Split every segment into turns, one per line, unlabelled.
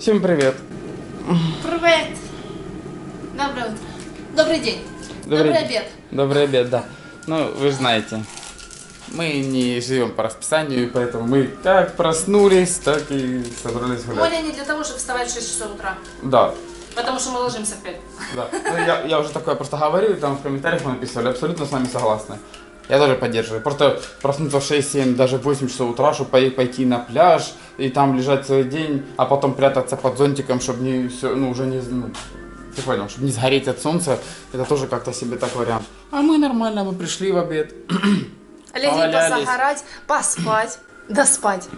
Всем привет.
Привет. Доброе утро. Добрый день.
Добрый
Добрый, обед.
Добрый обед, да. Ну, вы знаете, мы не живем по расписанию, поэтому мы как проснулись, так и собрались гулять.
Оля не для того, чтобы вставать в 6 часов утра.
Да,
Потому что мы ложимся в 5.
да. Ну, я, я уже такое просто говорю, и там в комментариях мы написали, абсолютно с вами согласны. Я тоже поддерживаю. Просто проснуться в 6-7, даже в 8 часов утра, чтобы пойти на пляж и там лежать целый день, а потом прятаться под зонтиком, чтобы не все, ну уже не, ну, ты понял, чтобы не сгореть от солнца, это тоже как-то себе так вариант. А мы нормально, мы пришли в обед. Повалялись.
позагорать, поспать. Да спать.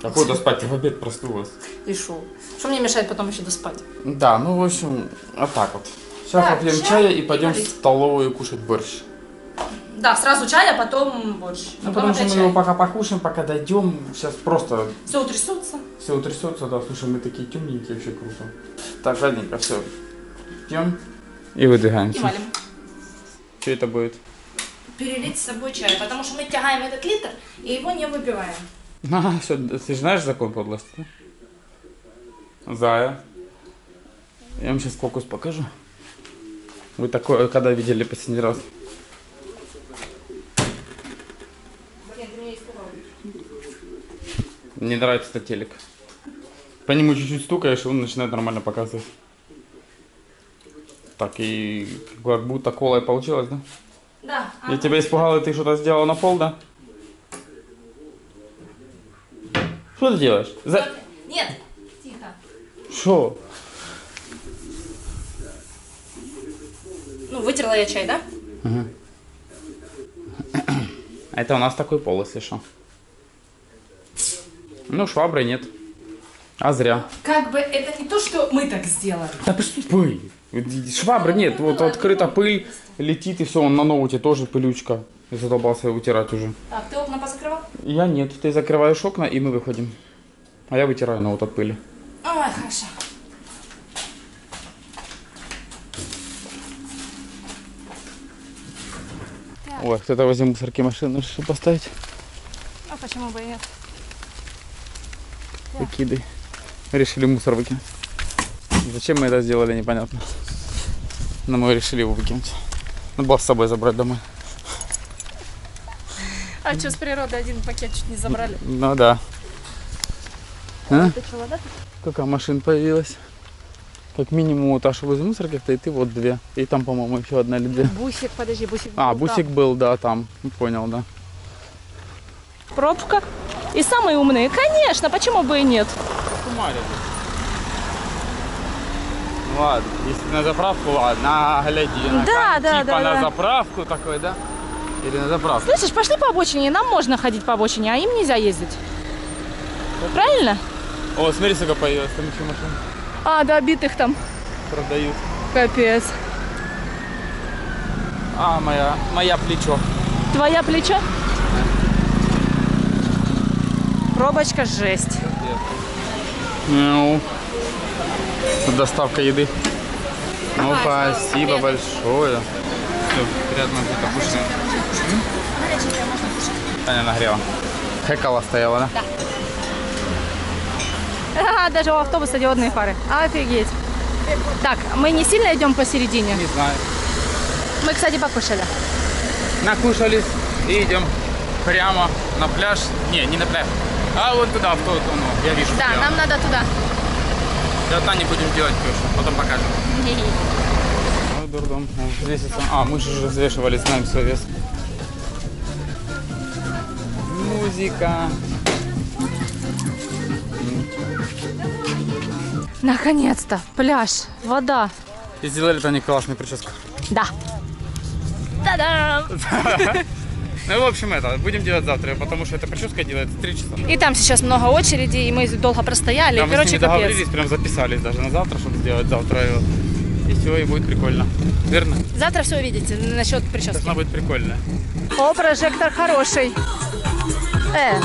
Какой-то спать, я в обед проснулась.
И шо? Что мне мешает потом еще доспать?
Да, ну в общем, вот так вот. Сейчас попьем
чай
чая и пойдем в столовую кушать борщ.
Да, сразу чай, а потом борщ.
Ну, потому что мы его пока покушаем, пока дойдем, сейчас просто
Все утрясется.
все утрясется, да, слушай, мы такие темненькие, вообще круто. Так, ладненько, все. Пьем и
И
выдвигаемся.
валим.
Что это будет?
Перелить с собой чай, потому что мы тягаем этот литр и его не выпиваем.
А, все, ты же знаешь закон подлости, да? Зая. Я вам сейчас фокус покажу. Вы такое когда видели последний раз?
Блин, ты меня испугал.
Мне нравится этот телек. По нему чуть-чуть стукаешь, и он начинает нормально показывать. Так, и как будто колой получилось, да?
Да.
Я
а,
тебя испугал, и ты что-то сделал на пол, да? Что ты делаешь? За...
Нет, тихо.
Что?
Ну, вытерла я чай, да?
А Это у нас такой пол, если что. Ну, швабры нет. А зря.
Как бы это не то, что мы так сделали.
Да пыль? Швабры нет, вот открыта пыль, летит и все, он на ноуте тоже пылючка. Я задолбался утирать уже.
Так, ты окна позакрывал?
Я нет, ты закрываешь окна и мы выходим. А я вытираю ноут от пыли.
Ой, хорошо.
Ой, кто-то возле мусорки машину решил поставить.
А почему бы и нет?
Выкиды. Решили мусор выкинуть. Зачем мы это сделали, непонятно. Но мы решили его выкинуть. Надо было с собой забрать домой.
А что, с природы один пакет чуть не забрали?
Ну да. А?
Ты?
Сколько машин появилось? Как минимум вот аж возле мусорки стоит и вот две. И там, по-моему, еще одна или две.
Бусик, подожди, бусик.
А,
был
бусик был, да, там. Понял, да.
там. Пробка. И самые умные. Конечно, почему бы и нет?
Ну ладно, если на заправку, ладно, а гляди. на
Да,
кон-
да,
типа
да,
на
да.
заправку такой, да? Или на заправку?
Слышишь, пошли по обочине, нам можно ходить по обочине, а им нельзя ездить. Правильно?
О, смотри, сколько появилось, там еще машин
А, да, битых там.
продают.
Капец.
А, моя, моя плечо.
Твоя плечо? Пробочка жесть.
Ну, доставка еды. Ну, спасибо большое. Все, приятно где-то кушать. Нагрела. Хекала стояла, да?
А, даже у автобуса диодные фары. Офигеть. Так, мы не сильно идем посередине.
Не знаю.
Мы, кстати, покушали.
Накушались и идем прямо на пляж. Не, не на пляж. А вон туда, в тот, ну, я вижу.
Да,
прямо.
нам надо туда.
Да, Тане будем делать кое-что, потом покажем. Ну, дурдом. Здесь это- А, мы же уже взвешивали, знаем свой вес. Музыка.
Наконец-то. Пляж, вода.
И сделали Тане классную прическу.
Да. Та-дам!
Ну, в общем, это, будем делать завтра, потому что эта прическа делается 3 часа.
И там сейчас много очередей, и мы долго простояли.
Да, мы с
Короче,
ними
капец.
договорились, прям записались даже на завтра, чтобы сделать завтра его. И все, и будет прикольно. Верно?
Завтра все увидите насчет прически.
Должна быть прикольно.
О, прожектор хороший. Э,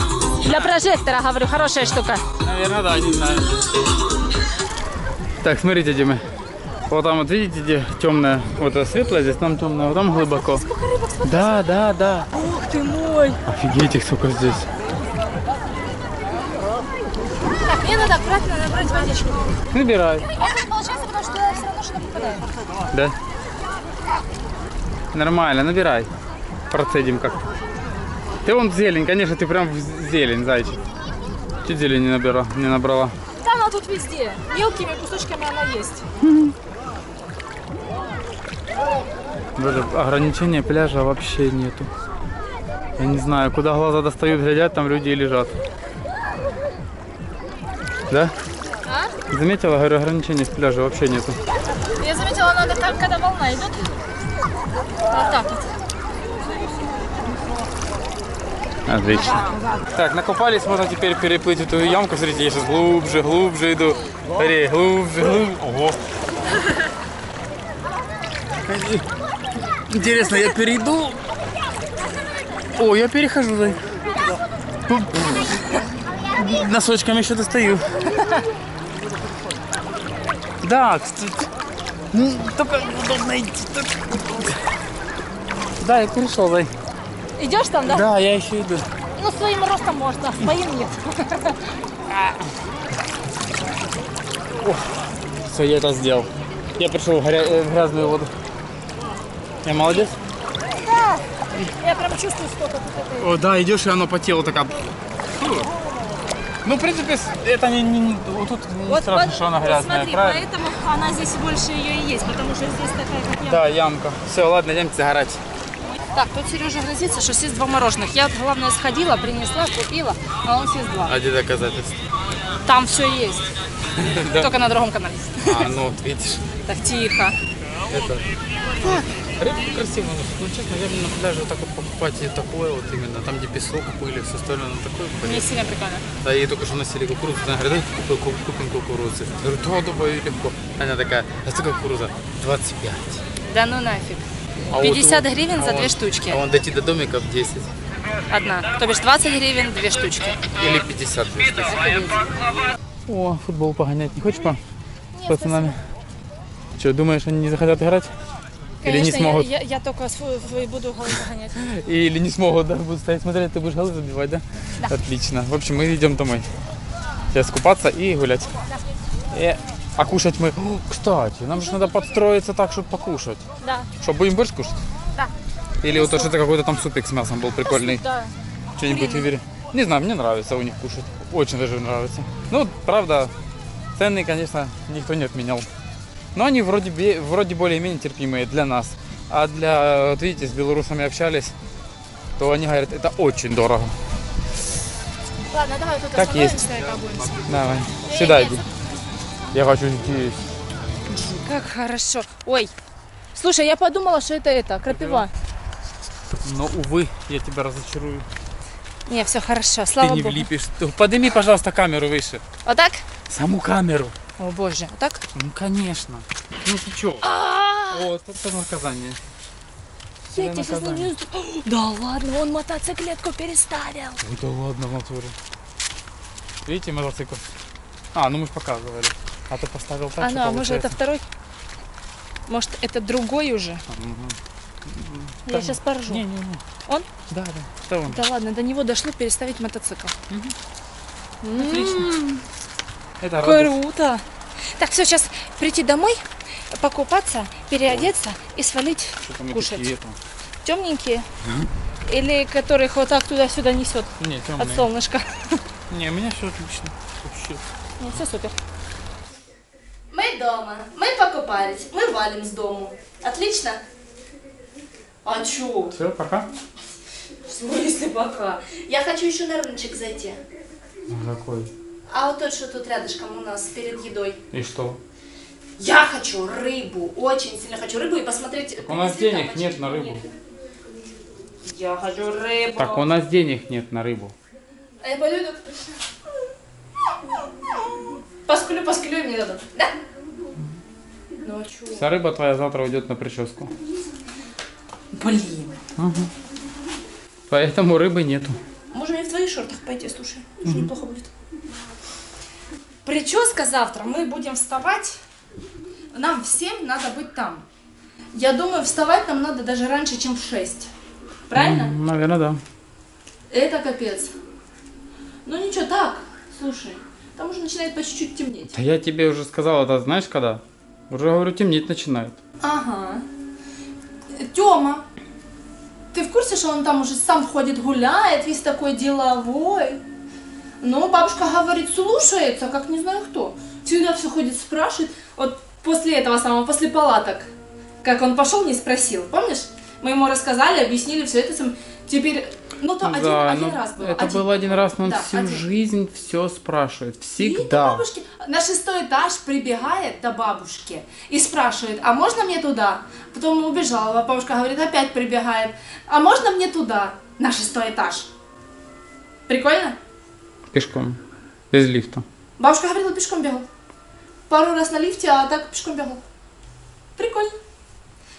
для прожектора, говорю, хорошая штука.
Наверное, да, не знаю. Так, смотрите, Дима. Вот там вот видите, где темное, вот это светлое, здесь там темное, вот там глубоко. Да, да, да.
Ух ты мой.
Офигеть их сколько здесь.
Так, мне надо аккуратно набрать водичку.
Набирай.
Это получается, потому что все равно что попадает.
Да? Нормально, набирай. Процедим как. Ты вон зелень, конечно, ты прям в зелень, зайчик. Чуть зелень не набирала, не набрала.
Да, она тут везде. Мелкими кусочками она есть.
Даже ограничения пляжа вообще нету. Я не знаю, куда глаза достают, глядят, там люди и лежат. Да?
А?
Заметила, говорю, ограничений с пляжа вообще нету.
Я заметила, надо так, когда волна идет. Вот так вот.
Отлично. Так, накопались, можно теперь переплыть эту ямку. Смотрите, я сейчас глубже, глубже иду. Смотри, глубже, глубже. Ого. Интересно, я перейду? О, я перехожу, Зай. Носочками еще достаю. Да, кстати. Ну, Только удобно идти. Да, я перешел, Зай.
Идешь там, да?
Да, я еще иду.
Ну, своим ростом можно, а своим нет.
Все, я это сделал. Я пришел в, э, в грязную воду. Я молодец?
Да. Я прям чувствую сколько тут этой.
О, да, идешь, и оно по телу такая. Ну, в принципе, это не, не- не- вот тут не страшно,
под-
что она грязная,
смотри,
правильно?
поэтому она здесь больше ее и есть, потому что здесь такая, как я.
Да, ямка. Все, ладно, идемте загорать.
Так, тут Сережа грозится, что съест два мороженых. Я, главное, сходила, принесла, купила, а он съест два.
А где доказательства?
Там все есть. Только на другом канале.
А, ну вот видишь.
Так, тихо.
Это. Рыбку красиво, но, ну, честно, я бы на пляже вот так вот покупать и такое вот именно, там где песок, пыль, все остальное, ну такое блин.
сильно прикольно.
Да, ей только что носили кукурузу, она говорит, давайте купим, ку- купим кукурузы. Я говорю, да, давай, легко. Она такая, а сколько кукуруза? 25.
Да ну нафиг.
А вот
50 гривен
а
за
он-
две штучки.
А он дойти до домиков 10.
Одна. То бишь 20 гривен, две штучки.
Или 50 две. О, футбол погонять не хочешь, па? С пацанами? Что, думаешь, они не захотят играть? Или не
Конечно,
смогут?
Я, я, я только свой буду голы загонять.
Или не смогут, да? Будут стоять смотреть, ты будешь голы забивать, да?
Да.
Отлично. В общем, мы идем домой. Сейчас купаться и гулять. И... А кушать мы... О, кстати, нам же надо подстроиться так, чтобы покушать.
Да,
Что, будем борщ кушать?
да.
Или вот то, что это какой-то там супик с мясом был прикольный.
Да.
Что-нибудь выбери. Не знаю, мне нравится у них кушать. Очень даже нравится. Ну, правда, цены, конечно, никто не отменял. Но они вроде, вроде более-менее терпимые для нас. А для, вот видите, с белорусами общались, то они говорят, это очень дорого.
Ладно, давай тут
Как есть. Давай, сюда иди. Я хочу здесь.
Как хорошо. Ой, слушай, я подумала, что это это, крапива.
Но, увы, я тебя разочарую.
Не, все хорошо,
Ты
слава
не
богу.
влипишь. Ты Подними, пожалуйста, камеру выше.
Вот так?
Саму камеру.
О боже, вот так?
Ну, конечно. Ну, ты чё?
А,
Вот, это наказание.
Я тебя сейчас не Да ладно, он мотоциклетку переставил.
Ой, да ладно, в натуре. Видите мотоцикл? А, ну мы же показывали. А ты поставил так,
А ну, а может это второй? Может это другой уже?
Мгм.
Я сейчас поржу.
Не-не-не.
Он?
Да, да. Это он.
Да ладно, до него дошло переставить мотоцикл.
Отлично. Это радость.
Так, все, сейчас прийти домой, покупаться, переодеться и свалить кушать. Темненькие? Или которых вот так туда-сюда несет
Не,
от солнышка?
Не, у меня все отлично. Вообще.
Нет, все супер. Мы дома, мы покупались, мы валим с дому. Отлично? А чё?
Все, пока.
В смысле пока? Я хочу еще на рыночек зайти.
Какой?
А вот тот, что тут рядышком у нас перед едой.
И что?
Я хочу рыбу, очень сильно хочу рыбу и посмотреть.
у нас денег
тапочки
нет на рыбу.
нет. Я хочу рыбу.
Так у нас денег нет на рыбу.
А я пойду иду. Поскулю, поскулю и мне дадут. Да? Ну а чё?
Вся рыба твоя завтра уйдет на прическу.
Блин.
Поэтому рыбы нету.
Можно и в твоих шортах пойти, слушай. Уже неплохо будет. Прическа завтра. Мы будем вставать. Нам всем надо быть там. Я думаю, вставать нам надо даже раньше, чем в 6. Правильно?
Наверное, да.
Это капец. Ну ничего, так, слушай. Там уже начинает по чуть-чуть темнеть.
Да я тебе уже сказал, это знаешь когда? Уже говорю, темнеть начинает.
Ага. Тёма, ты в курсе, что он там уже сам ходит, гуляет, весь такой деловой? Ну, бабушка говорит, слушается, как не знаю кто. Всегда все ходит, спрашивает. Вот после этого самого, после палаток, как он пошел, не спросил, помнишь? Мы ему рассказали, объяснили все это. сам. Теперь, ну то один,
да,
один
ну,
раз было.
Это
один.
был один раз, но он
Да,
всю
один.
жизнь все спрашивает.
И
Всегда.
бабушки на шестой этаж прибегает до бабушки и спрашивает, а можно мне туда? Потом убежала, бабушка говорит, опять прибегает, а можно мне туда, на шестой этаж? Прикольно?
Пешком. Без лифта.
Бабушка говорила, пешком бегал. Пару раз на лифте, а так пешком бегал. Прикольно.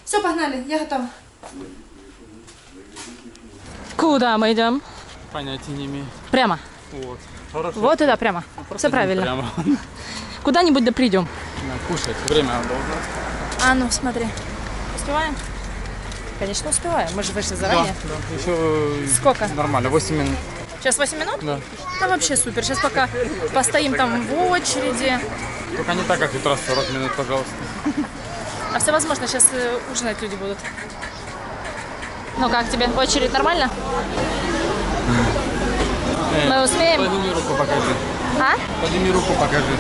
Все, погнали, я готова.
Куда мы идем?
Понятия не имею.
Прямо.
Вот. Хорошо.
Вот туда, прямо. Все правильно.
Прямо.
Куда-нибудь да придем.
Да, Кушать. Время долго.
А ну, смотри. Успеваем? Конечно, успеваем. Мы же вышли
Да,
заранее.
да. Еще
Сколько?
нормально. 8 минут.
Сейчас 8 минут?
Да.
Ну, вообще супер. Сейчас пока постоим там в очереди.
Только не так, как раз 40 минут, пожалуйста.
А все возможно, сейчас э, ужинать люди будут. Ну как тебе? Очередь нормально? Мы успеем?
Подними руку, покажи.
А?
Подними руку, покажи.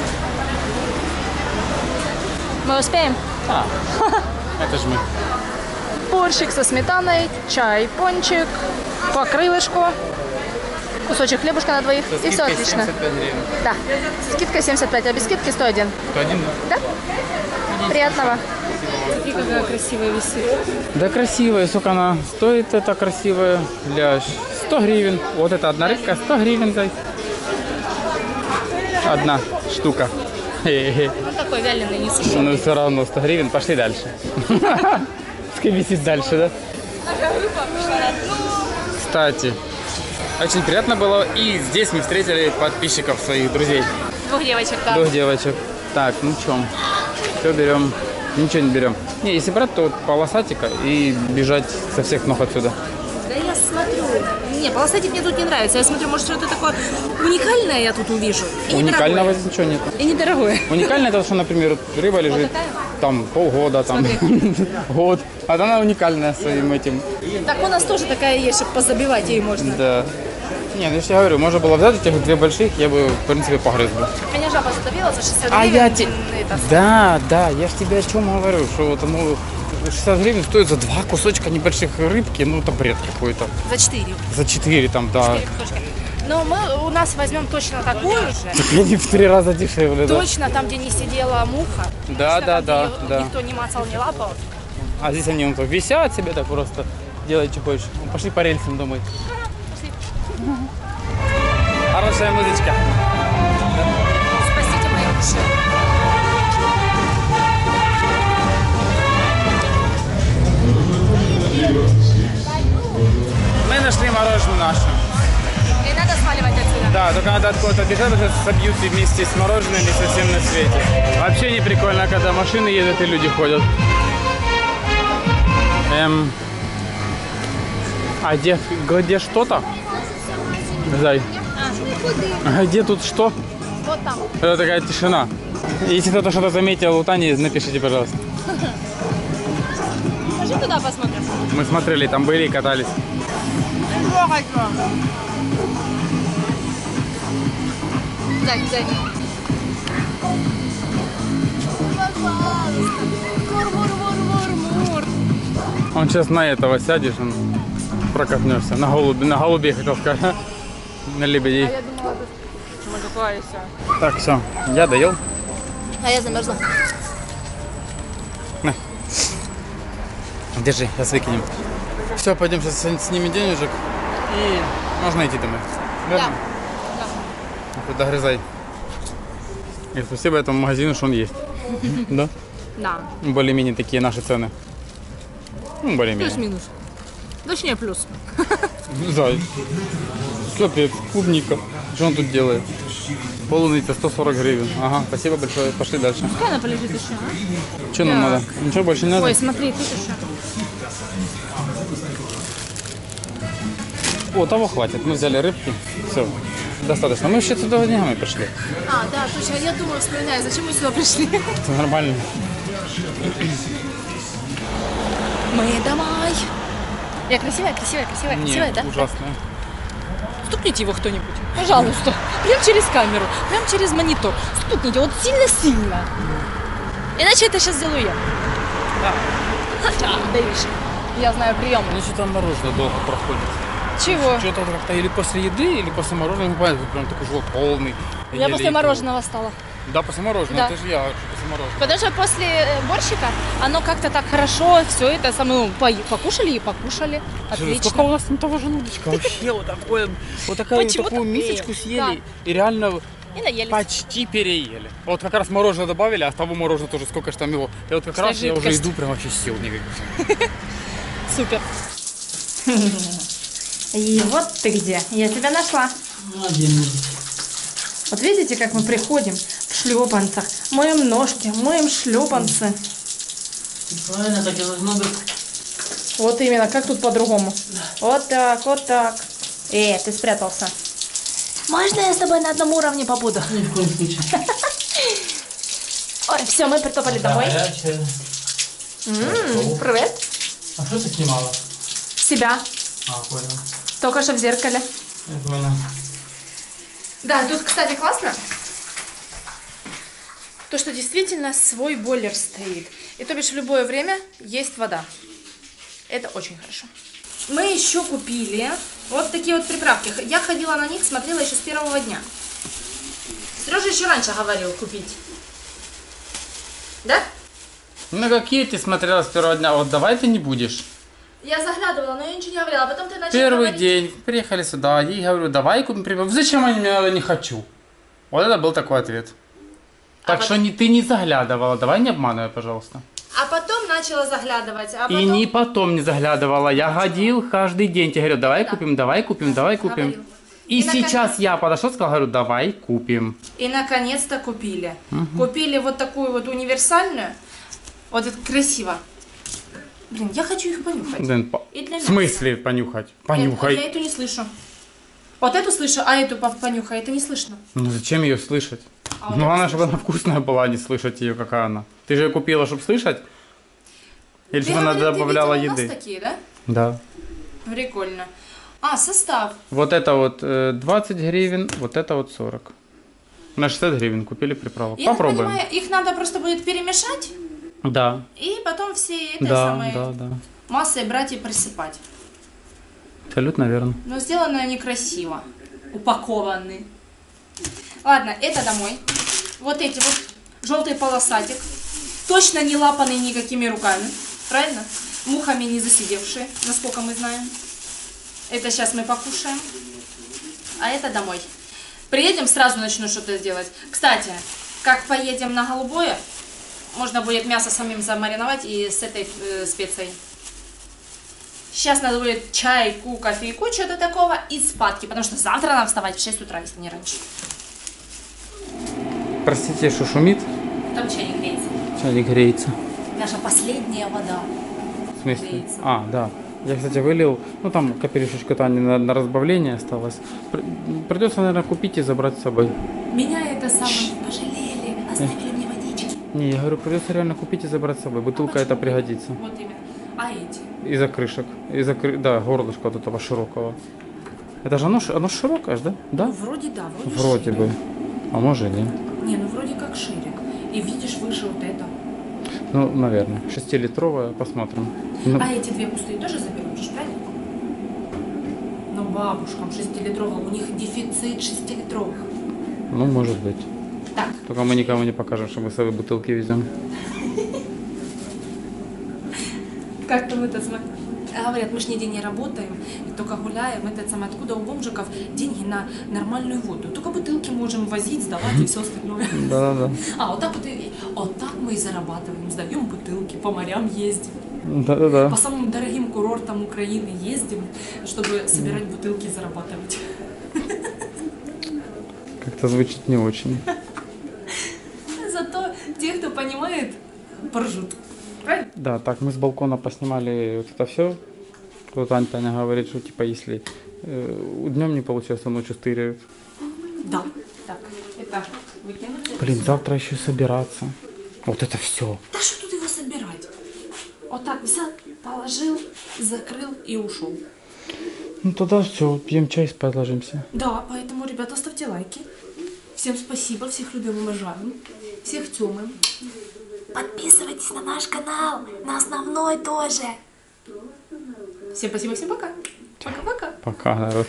Мы успеем?
Это ж мы.
Борщик со сметаной, чай, пончик, по крылышку, кусочек хлебушка на двоих, и все отлично.
75 гривен.
Да. Скидка 75, а без скидки 101.
То один, да?
Да? Приятного. И какая красивая висит.
Да красивая, сколько она стоит, эта красивая ляжь. 100 гривен. Вот это одна рыбка, 100 гривен, зай. Одна штука.
Он такой вяленый, не сушеный.
Ну все равно 100 гривен, пошли дальше. Пускай висит дальше, да? Кстати, очень приятно было. И здесь мы встретили подписчиков своих друзей.
Двух девочек, да.
Двух девочек. Так, ну чем? Все берем. Ничего не берем. Не, если брать, то полосатика и бежать со всех ног отсюда.
Да я смотрю. Не, полосатик мне тут не нравится. Я смотрю, может, что-то такое уникальное я тут увижу. И
Уникального здесь ничего нет.
И недорогое.
Уникально это, что, например, рыба лежит там полгода, там год. А она уникальная своим этим.
Так у нас тоже такая есть, чтобы позабивать ей можно.
Да. Не, ну я же тебе говорю, можно было взять этих две больших, я бы, в принципе, погрыз бы.
Меня жаба задавила за 60
А
гривен.
я те-
это,
Да, да, я же тебе о чем говорю, что вот оно 60 гривен стоит за два кусочка небольших рыбки, ну это бред какой-то.
За 4.
За 4 там, да.
Но мы у нас возьмем точно такую же.
Так они в три раза дешевле, да.
Точно там, где не сидела муха.
Да, да, да, да.
Никто не мацал, не лапал.
А здесь они висят себе так просто. Делай, что хочешь. Ну, Пошли по рельсам домой. Хорошая музычка.
Спасите мои уши.
Мы нашли мороженое наше.
Не надо сваливать отсюда.
Да, только надо откуда-то бежать, потому что собьют и вместе с мороженым и совсем на свете. Вообще не прикольно, когда машины едут и люди ходят. Эм... А где, где что-то? Зай. А где тут что?
Вот там.
Это такая тишина. Если кто-то что-то заметил у Тани, напишите, пожалуйста.
Пошли туда посмотрим.
Мы смотрели, там были и катались.
Дай, дай. Мур-мур-мур-мур-мур.
Он сейчас на этого сядешь, он прокатнешься. На голуби, на голубей хотел сказать. На лебедей.
Я думала, такое все.
Так, все, я доел.
А я замерзла.
Держи, сейчас выкинем. Все, пойдем сейчас снимем денежек. И можно идти домой. Верно? Ну, Догрызай. И спасибо этому магазину, что он есть. Да?
Да.
Более-менее такие наши цены. Ну, более-менее.
Плюс-минус. Точнее, плюс.
Зай. Капец, клубника. Что он тут делает? Полуница 140 гривен. Ага, спасибо большое. Пошли дальше.
Пускай она полежит еще, а?
Что нам надо? Ничего больше не надо?
Ой, смотри, тут еще.
О, того хватит. Мы взяли рыбки. Все. достаточно. Мы вообще туда днями пришли.
А, да, точно, я думаю, вспоминаю, зачем мы сюда пришли.
Это нормально.
Мы домой. Я красивая, красивая, красивая, красивая, да?
ужасно.
Стукните его кто-нибудь, пожалуйста. Прям через камеру, прям через монитор. Стукните, вот сильно-сильно. Иначе это сейчас сделаю я. Да, видишь. Я знаю прием.
Ну что там мороженое долго проходит.
Чего?
Что-то как-то или после еды, или после мороженого, не прям такой живот полный.
Я после мороженого стала.
Да, после мороженого,
Да.
это же я мороженого.
Потому что после э, борщика оно как-то так хорошо, все это самое, ну, по- покушали и покушали. Отлично.
Сколько у нас там того желудочка? Вообще вот такое, вот такая,
Почему
такую
так?
мисочку
Да.
съели и реально
И наелись.
почти переели. Вот как раз мороженое добавили, а с того мороженого тоже сколько ж там его. И вот как
Вся
раз я уже
жидкость.
иду, прям вообще сил никаких.
Супер.
И вот ты где. Я тебя нашла. Вот видите, как мы приходим шлепанцах, моем ножки, моем шлепанцы.
Правильно, так и должно быть.
Вот именно, как тут по-другому? Вот так, вот так. Э, ты спрятался.
Можно я с тобой на одном уровне побуду?
Ни в коем случае.
Ой, все, мы притопали домой. Привет.
А что ты снимала?
Себя.
А, понял.
Только что в зеркале.
Я понял.
Да, тут, кстати, классно. То, что действительно свой бойлер стоит. И то бишь в любое время есть вода. Это очень хорошо. Мы еще купили вот такие вот приправки. Я ходила на них, смотрела еще с первого дня. Сережа еще раньше говорил купить. Да?
Ну какие ты смотрела с первого дня? Вот давай ты не будешь.
Я заглядывала, но я ничего не говорила. А потом ты начал
Первый
говорить.
день приехали сюда, ей говорю, давай купим приправку. Зачем они мне надо, не хочу. Вот это был такой ответ. Так
А
что не, ты не заглядывала, давай не обманывай, пожалуйста.
А потом начала заглядывать. А потом...
И не потом не заглядывала, я ходил каждый день, тебе говорю, давай
Да.
купим, давай купим, давай купим.
Говорил.
И,
И наконец-
сейчас я подошел, сказал, говорю, давай купим.
И наконец-то купили. Купили вот такую вот универсальную. Вот это красиво. Блин, я хочу их понюхать.
Блин, по-
И для
В смысле понюхать?
Нет, Я
Понюхай.
эту не слышу. Вот эту слышу, а эту по- понюхай, это не слышно.
Ну зачем ее слышать?
А
ну она, чтобы она вкусная была, не слышать ее, какая она. Ты же ее купила, чтобы слышать? Или
Ты
чтобы она
говорил, ты
добавляла
видел у нас
еды?
такие, да?
Да.
Прикольно. А, состав.
Вот это вот э, 20 гривен, вот это вот 40. На 60 гривен купили приправок.
Я
Попробуем.
понимаю, их надо просто будет перемешать
Да,
и потом все этой
да,
самой
да, да.
массой брать и присыпать.
Абсолютно верно.
Но сделаны они красиво. Упакованы. Ладно, это домой. Вот эти вот желтый полосатик. Точно не лапанный никакими руками. Правильно? Мухами не засидевшие, насколько мы знаем. Это сейчас мы покушаем. А это домой. Приедем, сразу начну что-то делать. Кстати, как поедем на голубое, можно будет мясо самим замариновать и с этой э, специей. Сейчас надо будет чайку, кофейку, что-то такого и спадки, потому что завтра нам вставать в 6 утра, если не раньше.
Простите, что шумит?
Там чайник греется.
Чайник греется.
Наша последняя вода.
В смысле?
Греется.
А, да. Я, кстати, вылил, ну там капелюшечка Тани на, на разбавление осталось. При- Придется, наверное, купить и забрать с собой.
Меня это самое пожалели, оставили мне водички.
Не, я говорю, придется реально купить и забрать с собой. Бутылка это пригодится.
Вот именно. А эти?
Из-за крышек. Из-за. Да, горлышка вот этого широкого. Это же оно, оно широкое, да? Да?
Ну, вроде да, вроде
Вроде
шире.
бы. А может и нет.
Не, ну вроде как шире. И видишь выше вот это.
Ну, наверное. Шестилитровая, посмотрим. Ну,
А эти две пустые тоже заберем, же, правильно? Но бабушкам 6-литровых, у них дефицит 6-литровых.
ну, может быть.
Так,
Только мы никому не покажем, что мы свои бутылки везем.
как там это смотри. Говорят, мы ж нигде не работаем, только гуляем. Это самое, откуда у бомжиков деньги на нормальную воду? Только бутылки можем возить, сдавать и все остальное.
Да-да-да.
А, вот так вот, и, вот так мы и зарабатываем. Сдаем бутылки, по морям ездим.
Да-да-да.
По самым дорогим курортам Украины ездим, чтобы собирать бутылки и зарабатывать.
Как-то звучит не очень.
Зато те, кто понимает, поржут. Правильно?
Да, так, мы с балкона поснимали вот это все. Вот Ань Таня говорит, что типа если э, днем не получается, ночью стыряют.
Да. Так, это выкинуть.
Блин, завтра еще собираться. Вот это все.
Да что тут его собирать? Вот так взял, положил, закрыл и ушел.
Ну тогда все, пьем чай, спать ложимся.
Да, поэтому, ребята, ставьте лайки. Всем спасибо, всех любим, уважаем. Всех тёмым. Подписывайтесь на наш канал, на основной тоже. Всем спасибо, всем пока. Пока-пока.
Пока, народ.